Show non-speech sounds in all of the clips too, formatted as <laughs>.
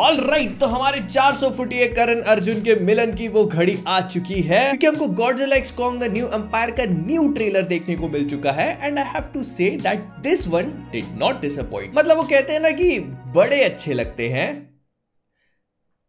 All right right, तो हमारे 400 फुटिए करण अर्जुन के मिलन की वो घड़ी आ चुकी है क्योंकि हमको Godzilla Kong the new empire का न्यू ट्रेलर देखने को मिल चुका है and I have to say that this one did not disappoint मतलब वो कहते हैं ना कि बड़े अच्छे लगते हैं।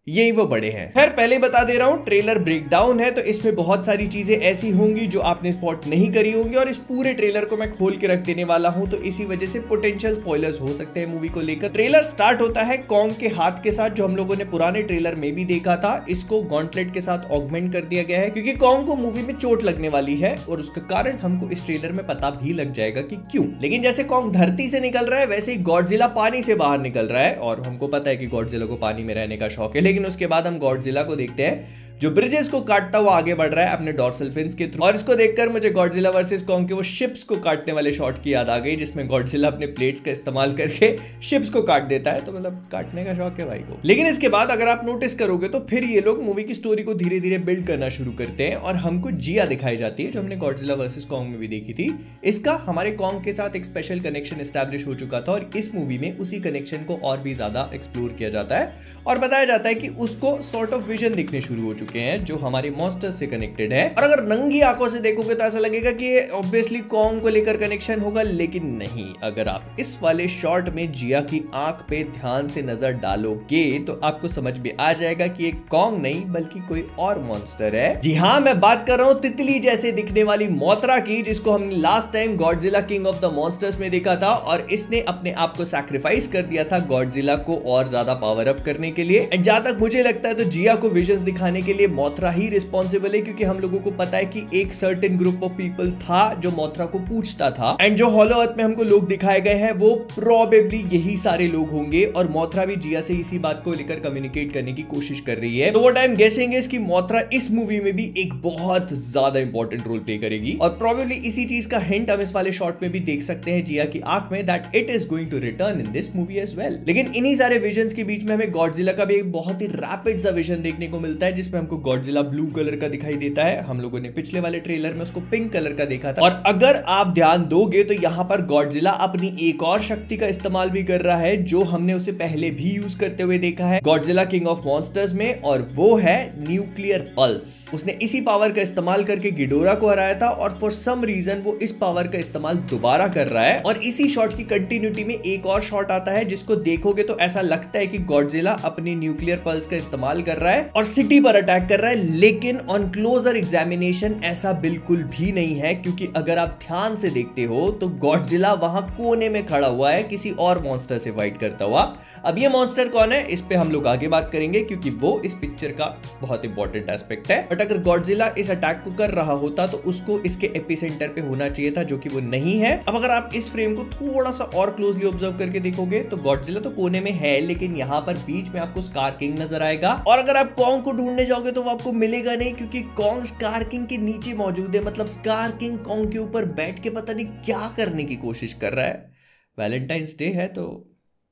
यही वो बड़े हैं। खैर, पहले बता दे रहा हूँ, ट्रेलर ब्रेकडाउन है तो इसमें बहुत सारी चीज़ें ऐसी होंगी जो आपने स्पॉट नहीं करी होंगी और इस पूरे ट्रेलर को मैं खोल के रख देने वाला हूँ तो इसी वजह से पोटेंशियल स्पॉयलर्स हो सकते हैं मूवी को लेकर। ट्रेलर स्टार्ट होता है कॉन्ग के हाथ के साथ, जो हम लोगों ने पुराने ट्रेलर में भी देखा था। इसको गॉन्टलेट के साथ ऑगमेंट कर दिया गया है, क्योंकि कॉन्ग को मूवी में चोट लगने वाली है और उसका कारण हमको इस ट्रेलर में पता भी लग जाएगा कि क्यों। लेकिन जैसे कॉन्ग धरती से निकल रहा है, वैसे ही गॉडजिला पानी से बाहर निकल रहा है और हमको पता है कि गॉडजिला को पानी में रहने का शौक है, लेकिन उसके बाद हम गॉड गॉडजिला को देखते हैं, जो ब्रिजेस को काटता हुआ आगे बढ़ रहा है अपने डॉर्सल फिन्स के थ्रू और इसको देखकर मुझे गॉडजिला वर्सेस कॉन्ग के वो शिप्स को काटने वाले शॉट की याद आ गई, जिसमें गॉडजिला अपने प्लेट्स का इस्तेमाल करके शिप्स को काट देता है। तो मतलब काटने का शौक है भाई को। लेकिन इसके बाद अगर आप नोटिस करोगे तो फिर ये लोग मूवी की स्टोरी को धीरे धीरे बिल्ड करना शुरू करते हैं और हमको जिया दिखाई जाती है, जो हमने गॉडजिला वर्सेस कॉन्ग में भी देखी थी। इसका हमारे कॉन्ग के साथ एक स्पेशल कनेक्शन स्टैब्लिश हो चुका था और इस मूवी में उसी कनेक्शन को और भी ज़्यादा एक्सप्लोर किया जाता है। और बताया जाता है कि उसको सॉर्ट ऑफ़ विजन दिखने शुरू हो चुके हैं, जो हमारे मॉन्स्टर से कनेक्टेड है। और अगर नंगी आँखों से देखोगे तो ऐसा लगेगा कि ऑब्वियसली कॉन्ग को लेकर कनेक्शन होगा, लेकिन नहीं। अगर आप इस वाले शॉट में जिया की आँख पे ध्यान से नज़र डालोगे तो आपको समझ में आ जाएगा कि एक कॉन्ग नहीं, बल्कि कोई और मॉन्स्टर है। जी हाँ मैं बात कर रहा हूँ तितली जैसे दिखने वाली मोतरा की, जिसको हमने last time Godzilla king of the monsters में देखा था, और इसने अपने आप को सैक्रिफाइस कर दिया था गॉडजिला को और ज़्यादा पावर अप करने के लिए। एंड तक मुझे लगता है तो जिया को विजन दिखाने के लिए मोथरा ही रिस्पॉन्सिबल है, क्योंकि हम लोगों को पता है कि एक सर्टेन ग्रुप ऑफ़ पीपल था जो मोथरा को पूछता था। एंड जो हॉलो अर्थ में हमको लोग दिखाए गए हैं, वो प्रोबेबली यही सारे लोग होंगे, और मोथरा भी जिया से इसी बात को लेकर कम्युनिकेट करने की कोशिश कर रही है। तो वो टाइम गेसिंग इज़ कि मोथरा इस मूवी में भी एक बहुत ज़्यादा इंपॉर्टेंट रोल प्ले करेगी। और प्रोबेबली इसी चीज़ का हिंट हम इस वाले शॉट में भी देख सकते हैं जिया की आँख में that it is going to return in this movie as well लेकिन इन्हीं सारे विजन के बीच में हमें गॉडजिला का भी एक बहुत ही रैपिड सा विजन देखने को मिलता है, जिसमें हमको गॉडजिला ब्लू कलर का दिखाई देता है। हम लोगों ने पिछले वाले ट्रेलर में उसको पिंक कलर का देखा था। और अगर आप ध्यान दोगे तो यहाँ पर गॉडजिला अपनी एक और शक्ति का इस्तेमाल भी कर रहा है, जो हमने उसे पहले भी यूज़ करते हुए देखा है। गॉडजिला किंग ऑफ़ मॉन्स्टर्स में, और वो है न्यूक्लियर पल्स उसने इसी पावर का इस्तेमाल करके गिडोरा को हराया था, और फॉर सम रीजन वो इस पावर का इस्तेमाल दोबारा कर रहा है। और इसी शॉट की कंटिन्यूटी में एक और शॉट आता है, जिसको देखोगे तो ऐसा लगता है कि गॉडजिला अपनी न्यूक्लियर पल्स का इस्तेमाल कर रहा है और सिटी पर अटैक कर रहा है, लेकिन ऑन क्लोजर एग्जामिनेशन ऐसा बिल्कुल भी नहीं है, क्योंकि अगर आप ध्यान से देखते हो तो गॉडजिला वहाँ कोने में खड़ा हुआ है, किसी और मॉन्स्टर से फाइट करता हुआ। अब ये मॉन्स्टर कौन है? इस पे हम लोग आगे बात करेंगे, क्योंकि वो इस पिक्चर का बहुत इंपॉर्टेंट एस्पेक्ट है। बट अगर गॉडजिला इस अटैक को कर रहा होता तो उसको इसके एपिसेंटर पे होना चाहिए था, जो कि वो नहीं है। अब अगर आप इस फ्रेम को थोड़ा सा और क्लोजली ऑब्ज़र्व करके देखोगे तो गॉडजिला तो कोने में है, लेकिन यहाँ पर बीच में आपको स्कार किंग नज़र आएगा। और अगर आप कॉन्ग को ढूँढने जाओगे तो वो आपको मिलेगा नहीं, क्योंकि कॉन्ग स्कार किंग के नीचे मौजूद है। मतलब स्कार किंग कॉन्ग के ऊपर बैठ के पता नहीं क्या करने की कोशिश कर रहा है। वैलेंटाइंस डे है तो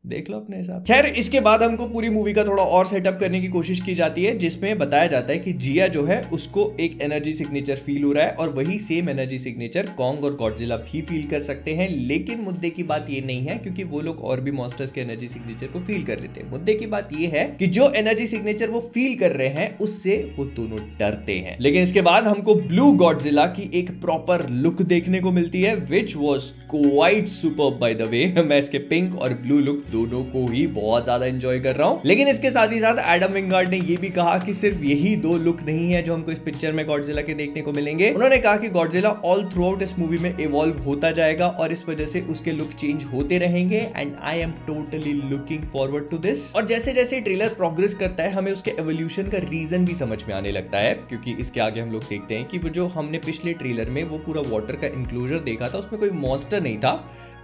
देख लो अपने हिसाब खैर, इसके बाद हमको पूरी मूवी का थोड़ा और सेटअप करने की कोशिश की जाती है, जिसमें बताया जाता है कि जिया जो है, उसको एक एनर्जी सिग्नेचर फील हो रहा है और वही सेम एनर्जी सिग्नेचर कॉन्ग और गॉडजिला भी फील कर सकते हैं। लेकिन मुद्दे की बात ये नहीं है, क्योंकि वो लोग और भी मॉन्स्टर्स के एनर्जी सिग्नेचर को फील कर लेते हैं। मुद्दे की बात ये है कि जो एनर्जी सिग्नेचर वो फील कर रहे हैं, उससे वो दोनों डरते हैं। लेकिन इसके बाद हमको ब्लू गॉडजिला की एक प्रॉपर लुक देखने को मिलती है which was quite super by the way मैं इसके पिंक और ब्लू लुक दोनों को ही बहुत ज़्यादा एंजॉय कर रहा हूँ। लेकिन इसके साथ ही साथ एडम विंगार्ड ने ये भी कहा कि सिर्फ़ यही दो लुक नहीं है जो हमको इस पिक्चर में गॉडजिला के देखने को मिलेंगे। उन्होंने कहा कि गॉडजिला ऑल थ्रू आउट इस मूवी में इवॉल्व होता जाएगा और इस वजह से उसके लुक चेंज होते रहेंगे। And I am totally looking forward to this और जैसे जैसे ट्रेलर प्रोग्रेस करता है, हमें उसके एवोल्यूशन का रीजन भी समझ में आने लगता है। क्योंकि इसके आगे हम लोग देखते हैं कि वो जो हमने पिछले ट्रेलर में वो पूरा वाटर का इंक्लोजर देखा था, उसमें कोई मॉन्स्टर नहीं था,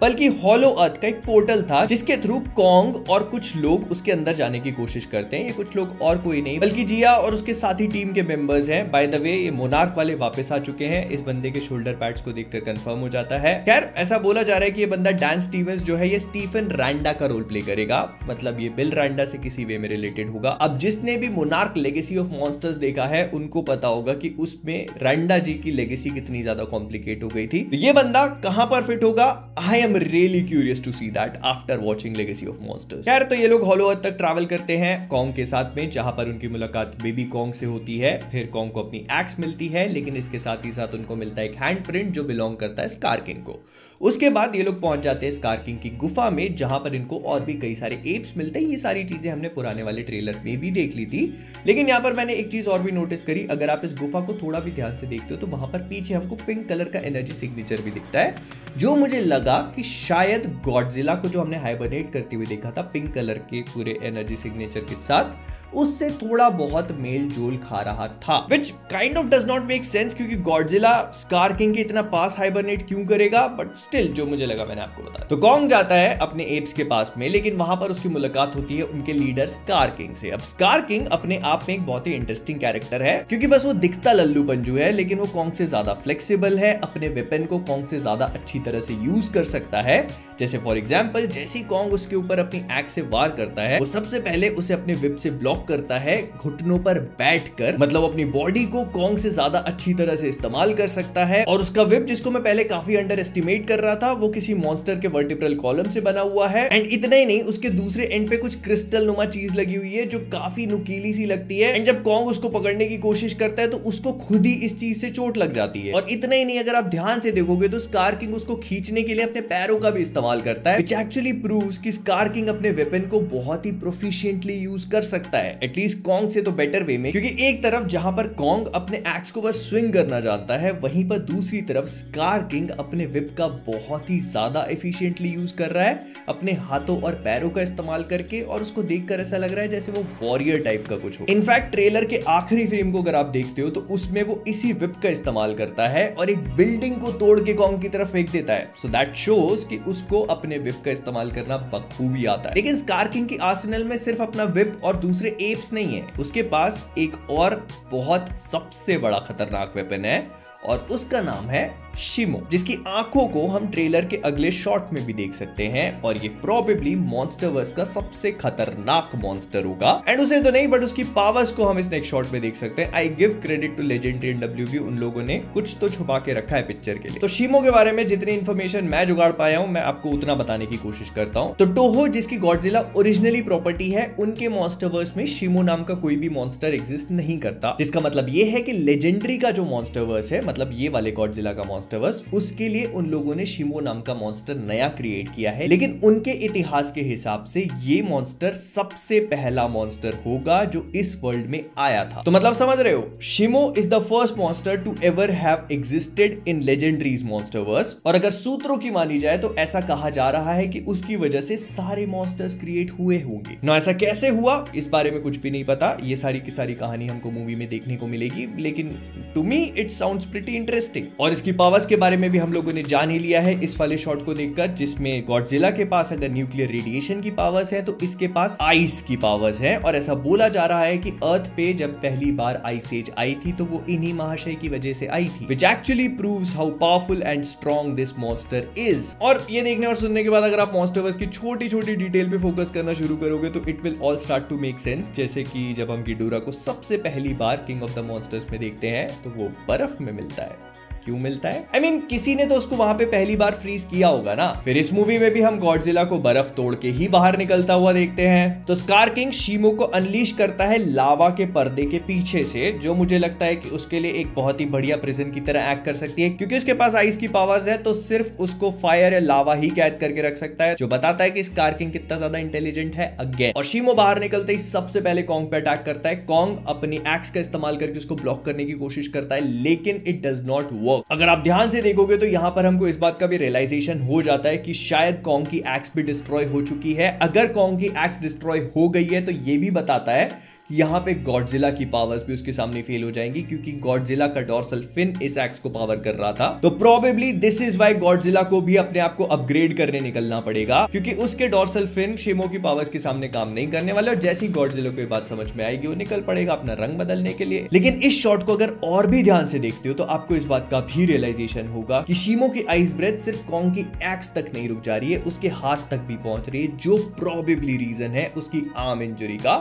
बल्कि हॉलो अर्थ का एक पोर्टल था, जिसके थ्रू कॉन्ग और कुछ लोग उसके अंदर जाने की कोशिश करते हैं। ये कुछ लोग और कोई नहीं, बल्कि जिया और उसके साथी टीम के मेंबर्स हैं। बाय द वे ये मोनार्क वाले वापस आ चुके हैं। इस बंदे के शोल्डर पैड्स को देखकर कंफर्म हो जाता है। खैर, ऐसा बोला जा रहा है कि ये बंदा डैन स्टीवंस जो है, ये स्टीफन रैंडा का रोल प्ले करेगा। मतलब ये बिल रैंडा से किसी वे में रिलेटेड होगा। अब जिसने भी मोनार्क लेगेसी ऑफ़ मॉन्स्टर्स देखा है, उनको पता होगा कि उसमें रैंडा जी की लेगेसी कितनी ज़्यादा कॉम्प्लिकेट हो गई थी। ये बंदा कहाँ पर फिट होगा? I am really curious to see that after watching legacy of monsters खैर तो ये लोग हॉलो अर्थ तक ट्रैवल करते हैं कॉन्ग के साथ में, जहाँ पर उनकी मुलाकात बेबी कॉन्ग से होती है। फिर कॉन्ग को अपनी एक्स मिलती है, लेकिन इसके साथ ही साथ उनको मिलता है एक हैंड प्रिंट जो बिलोंग करता है स्कार किंग को। उसके बाद ये लोग पहुँच जाते हैं स्कार किंग की गुफा में, जहाँ पर इनको और भी कई सारे एप्स मिलते हैं। ये सारी चीज़ें हमने पुराने वाले ट्रेलर में भी देख ली थी। लेकिन यहाँ पर मैंने एक चीज़ और भी नोटिस करी, अगर आप इस गुफा को थोड़ा भी ध्यान से देखते हो तो वहाँ पर पीछे हमको पिंक कलर का एनर्जी सिग्नेचर भी दिखता है। जो मुझे लगा कि शायद गॉडजिला को जो हमने हाइबरनेट करते हुए देखा था पिंक कलर के पूरे एनर्जी सिग्नेचर के साथ, उससे थोड़ा बहुत मेल जोल खा रहा था। Which kind of does not make sense क्योंकि गॉडजिला स्कार किंग के इतना पास हाइबरनेट क्यों करेगा? बट स्टिल जो मुझे लगा मैंने आपको बताया। तो कॉन्ग जाता है अपने एप्स के पास में, लेकिन वहाँ पर उसकी मुलाकात होती है उनके लीडर स्कार किंग से। अब स्कार किंग अपने आप में एक बहुत ही इंटरेस्टिंग कैरेक्टर है, क्योंकि बस वो दिखता लल्लू पंजू है, लेकिन वो कॉन्ग से ज़्यादा फ्लेक्सिबल है, अपने वेपन को कॉन्ग से ज़्यादा अच्छी तरह से यूज़ कर सकता है। जैसे फॉर एग्ज़ाम्पल जैसे कॉन्ग उसके ऊपर अपनी एक्स से वार करता है, वो सबसे पहले उसे अपने विप से ब्लॉक करता है, घुटनों पर बैठकर मतलब अपनी बॉडी को कॉन्ग से ज़्यादा अच्छी तरह से इस्तेमाल कर सकता है। और उसका विप जिसको मैं पहले काफ़ी अंडर एस्टिमेट कर रहा था, वो किसी मॉन्स्टर के वर्टिब्रल कॉलम से बना हुआ है। एंड इतना ही नहीं, उसके दूसरे एंड पे कुछ क्रिस्टल नुमा चीज़ लगी हुई है, जो काफ़ी नुकीली सी लगती है। एंड जब कॉन्ग उसको पकड़ने की कोशिश करता है तो उसको खुद ही इस चीज़ से चोट लग जाती है। और इतना ही नहीं, अगर आप ध्यान से देखोगे तो स्कार किंग उसको खींचने के लिए अपने पैरों का भी इस्तेमाल करता है विच एक्चुअली प्रूव्स कि स्कार किंग अपने वेपन को बहुत ही प्रोफिशिएंटली यूज़ कर सकता है। एटलीस्ट कॉन्ग से तो बेटर वे में, क्योंकि एक तरफ़ जहाँ पर कॉन्ग अपने एक्स को बस स्विंग करना जानता है, वहीं पर दूसरी तरफ़ स्कार किंग अपने विप का बहुत ही ज़्यादा एफिशिएंटली यूज़ कर रहा है, अपने हाथों और पैरों का इस्तेमाल करके, और उसको देखकर ऐसा लग रहा है जैसे वो वॉरियर टाइप का कुछ हो। इनफैक्ट ट्रेलर के आखिरी फ्रेम को अगर आप देखते हो तो उसमें वो इसी विप का इस्तेमाल करता है, और एक बिल्डिंग को तोड़ के कॉन्ग की तरफ़ फेंक देता है। सो दैट शोज़ कि उसको अपने विप का इस्तेमाल करना बखूबी आता है। लेकिन स्कार किंग की आर्सेनल में सिर्फ़ अपना विप और दूसरे एप्स नहीं है। उसके पास एक और बहुत सबसे बड़ा खतरनाक वेपन है और उसका नाम है शिमो, जिसकी आँखों को हम ट्रेलर के अगले शॉट में भी देख सकते हैं और ये प्रोबेबली मॉन्स्टरवर्स का सबसे खतरनाक मॉन्स्टर होगा। एंड उसे तो नहीं बट उसकी पावर्स को हम इस नेक्स्ट शॉट में देख सकते हैं। I give credit to Legendary and W उन लोगों ने कुछ तो छुपा के रखा है पिक्चर के लिए। तो शिमो के बारे में जितनी इन्फॉर्मेशन मैं जुगाड़ पाया हूँ, मैं आपको उतना बताने की कोशिश करता हूँ। तो टोहो जिसकी गॉडजिला ओरिजिनली प्रॉपर्टी है, उनके मॉन्स्टरवर्स में शिमो नाम का कोई भी मॉन्स्टर एग्जिस्ट नहीं करता। जिसका मतलब ये है कि लेजेंडरी का जो मॉन्स्टरवर्स है मतलब ये वाले गॉडजिला का मॉन्स्टरवर्स उसके लिए उन लोगों ने शिमो नाम का मॉन्स्टर नया क्रिएट किया है। लेकिन उनके इतिहास के हिसाब से ये मॉन्स्टर सबसे पहला मॉन्स्टर होगा जो इस वर्ल्ड में आया था। तो मतलब समझ रहे हो Shimo is the first monster to ever have existed in Legendary's MonsterVerse और अगर सूत्रों की मानी जाए तो ऐसा कहा जा रहा है कि उसकी वजह से सारे मॉन्स्टर्स क्रिएट हुए होंगे। ना ऐसा कैसे हुआ? इस बारे में कुछ भी नहीं पता। ये सारी की सारी कहानी हमको मूवी में देखने को मिलेगी। लेकिन to me it sounds pretty interesting और इसकी पावर्स के बारे में भी हम लोगों ने जान ही लिया है इस वाले शॉट को देखकर, जिसमें गॉडजिला के पास अगर न्यूक्लियर रेडिएशन की पावर्स है तो इसके पास आइस की पावर्स है। और ऐसा बोला जा रहा है कि अर्थ पे जब पहली बार आइस एज आई थी तो वो इन्हीं महाशय की वजह से आई थी which actually proves how powerful and strong this monster is और ये देखने और सुनने के बाद अगर आप मॉन्स्टरवर्स की छोटी छोटी डिटेल पे फोकस करना शुरू करोगे तो it will all start to make sense जैसे कि जब हम गिडोरा को सबसे पहली बार किंग ऑफ़ द मॉन्स्टर्स में देखते हैं तो वो बर्फ़ में मिलता है क्यों मिलता है? आई I मीन mean, किसी ने तो उसको वहाँ पे पहली बार फ्रीज किया होगा ना। फिर इस मूवी में भी हम गॉडजिला को बर्फ़ तोड़ के ही बाहर निकलता हुआ देखते हैं। तो स्कार किंग शीमो को अनलीश करता है लावा के पर्दे के पीछे से जो मुझे लगता है कि उसके लिए एक बहुत ही बढ़िया प्रिजन की तरह एक्ट कर सकती है क्योंकि उसके पास आइस की पावर्स है तो सिर्फ़ उसको फायर या लावा ही कैद करके रख सकता है जो बताता है कि स्कार किंग कितना ज़्यादा इंटेलिजेंट है अगेन और शीमो बाहर निकलते ही सबसे पहले कॉन्ग पे अटैक करता है। कॉन्ग अपनी एक्स का इस्तेमाल करके उसको ब्लॉक करने की कोशिश करता है लेकिन इट डज नॉट वर्क अगर आप ध्यान से देखोगे तो यहाँ पर हमको इस बात का भी रियलाइजेशन हो जाता है कि शायद कॉन्ग की एक्स भी डिस्ट्रॉय हो चुकी है। अगर कॉन्ग की एक्स डिस्ट्रॉय हो गई है तो ये भी बताता है यहाँ पे गॉडजिला की पावर्स भी उसके सामने फेल हो जाएँगी, क्योंकि गॉडजिला का डॉर्सल फिन इस एक्स को पावर कर रहा था। तो probably this is why Godzilla को भी अपने आप को अपग्रेड करने निकलना पड़ेगा, क्योंकि उसके डॉर्सल फिन शेमो की पावर्स के सामने काम नहीं करने वाले, और जैसी गॉडजिला को बात समझ में आएगी, वो निकल पड़ेगा अपना रंग बदलने के लिए। लेकिन इस शॉट को अगर और भी ध्यान से देखते हो तो आपको इस बात का भी रियलाइजेशन होगा कि शीमो की आइस ब्रेथ सिर्फ़ कॉन्ग की एक्स तक नहीं रुक जा रही है, उसके हाथ तक भी पहुँच रही है, जो प्रोबेबली रीजन है उसकी आर्म इंजरी का,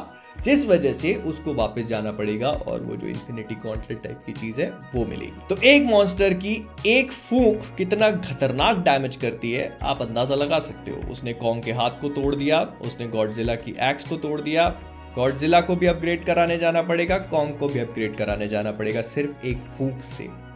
जिस वजह से उसको वापस जाना पड़ेगा और वो जो इन्फिनिटी कॉन्ट्रेट टाइप की चीज़ है, वो मिलेगी। तो एक मॉन्स्टर की एक फूक कितना खतरनाक डैमेज करती है, आप अंदाज़ा लगा सकते हो। उसने कॉन्ग के हाथ को तोड़ दिया, उसने गॉडजिला की एक्स को तोड़ दिया। गॉडजिला को भी अपग्रेड कराने जाना पड़ेगा कॉन्ग को भी अपग्रेड कराने जाना पड़ेगा सिर्फ़ एक फूक से।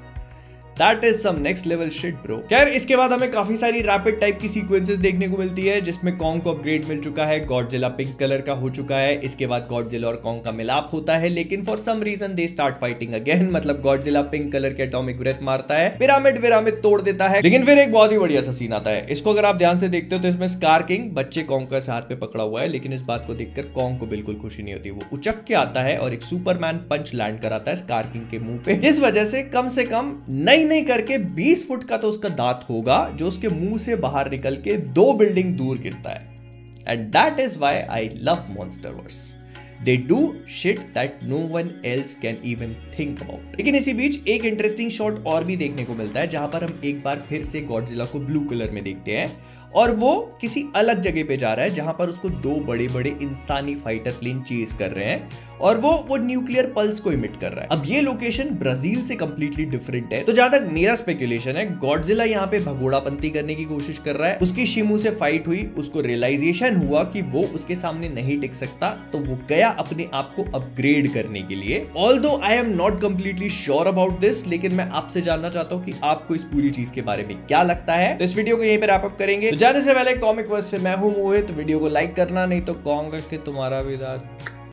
That is some next level shit bro खैर, इसके बाद हमें काफ़ी सारी रैपिड टाइप की सीक्वेंसेस देखने को मिलती है, जिसमें कॉन्ग को अपग्रेड मिल चुका है गॉडजिला पिंक कलर का हो चुका है। इसके बाद गॉडजिला और कॉन्ग का मिलाप होता है, लेकिन for some reason they start fighting again मतलब गॉडजिला पिंक कलर के एटॉमिक ब्रेथ मारता है पिरामिड विरामिड तोड़ देता है। लेकिन फिर एक बहुत ही बढ़िया सा सीन आता है। इसको अगर आप ध्यान से देखते हो तो इसमें स्कार किंग बच्चे कॉन्ग का हाथ पे पकड़ा हुआ है, लेकिन इस बात को देखकर कॉन्ग को बिल्कुल खुशी नहीं होती। वो उचक के आता है और एक सुपरमैन पंच लैंड कराता है स्कार किंग के मुँह पे। <laughs> इस वजह से कम से कम नहीं नहीं करके 20 फुट का तो उसका दांत होगा, जो उसके मुँह से बाहर निकल के दो बिल्डिंग दूर गिरता है। And that is why I love MonsterVerse they do shit that no one else can even think about लेकिन इसी बीच एक इंटरेस्टिंग शॉट और भी देखने को मिलता है, जहाँ पर हम एक बार फिर से गॉडजिला को ब्लू कलर में देखते हैं। और वो किसी अलग जगह पे जा रहा है, जहाँ पर उसको दो बड़े बड़े इंसानी फाइटर प्लेन चेज कर रहे हैं और वो वो न्यूक्लियर पल्स को इमिट कर रहा है। अब ये लोकेशन ब्राज़ील से कंप्लीटली डिफरेंट है। तो जहाँ तक मेरा स्पेकुलेशन है गॉडजिला यहाँ पे भगोड़ापंती करने की कोशिश कर रहा है। उसकी शिमू से फाइट हुई, उसको रियलाइजेशन हुआ कि वो उसके सामने नहीं टिक सकता तो वो गया अपने आप को अपग्रेड करने के लिए। Although I am not completely sure about this लेकिन मैं आपसे जानना चाहता हूँ कि आपको इस पूरी चीज़ के बारे में क्या लगता है। तो इस वीडियो को यहीं पर आप करेंगे। तो जाने से पहले कॉमिक वर्स से मैं हूँ मोहित। वीडियो को लाइक करना, नहीं तो कहूँगा कि तुम्हारा भी दाद